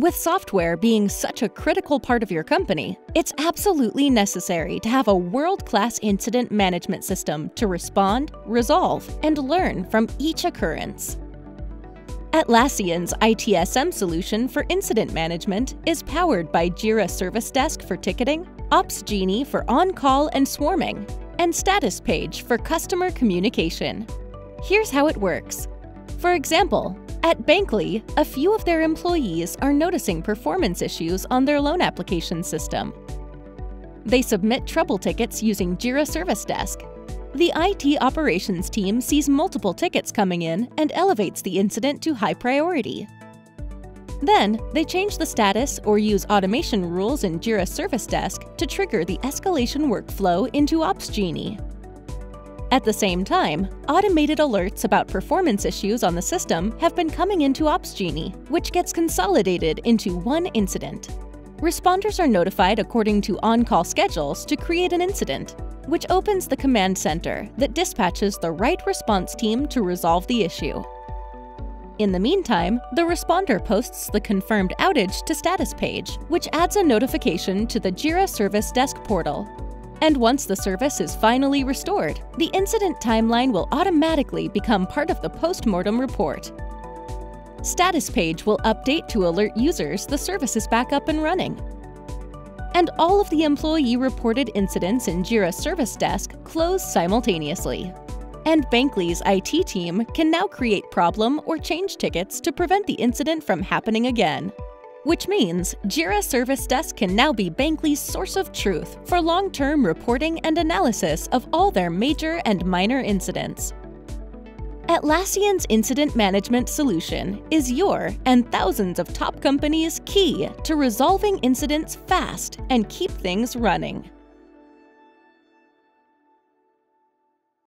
With software being such a critical part of your company, it's absolutely necessary to have a world-class incident management system to respond, resolve, and learn from each occurrence. Atlassian's ITSM solution for incident management is powered by Jira Service Desk for ticketing, OpsGenie for on-call and swarming, and Statuspage for customer communication. Here's how it works. For example, at Bankly, a few of their employees are noticing performance issues on their loan application system. They submit trouble tickets using Jira Service Desk. The IT operations team sees multiple tickets coming in and elevates the incident to high priority. Then, they change the status or use automation rules in Jira Service Desk to trigger the escalation workflow into OpsGenie. At the same time, automated alerts about performance issues on the system have been coming into OpsGenie, which gets consolidated into one incident. Responders are notified according to on-call schedules to create an incident, which opens the command center that dispatches the right response team to resolve the issue. In the meantime, the responder posts the confirmed outage to Statuspage, which adds a notification to the Jira Service Desk portal and once the service is finally restored, the incident timeline will automatically become part of the postmortem report. Statuspage will update to alert users the service is back up and running. And all of the employee reported incidents in Jira Service Desk close simultaneously. And Bankly's IT team can now create problem or change tickets to prevent the incident from happening again. Which means Jira Service Desk can now be Bankly's source of truth for long-term reporting and analysis of all their major and minor incidents. Atlassian's incident management solution is your and thousands of top companies' key to resolving incidents fast and keep things running.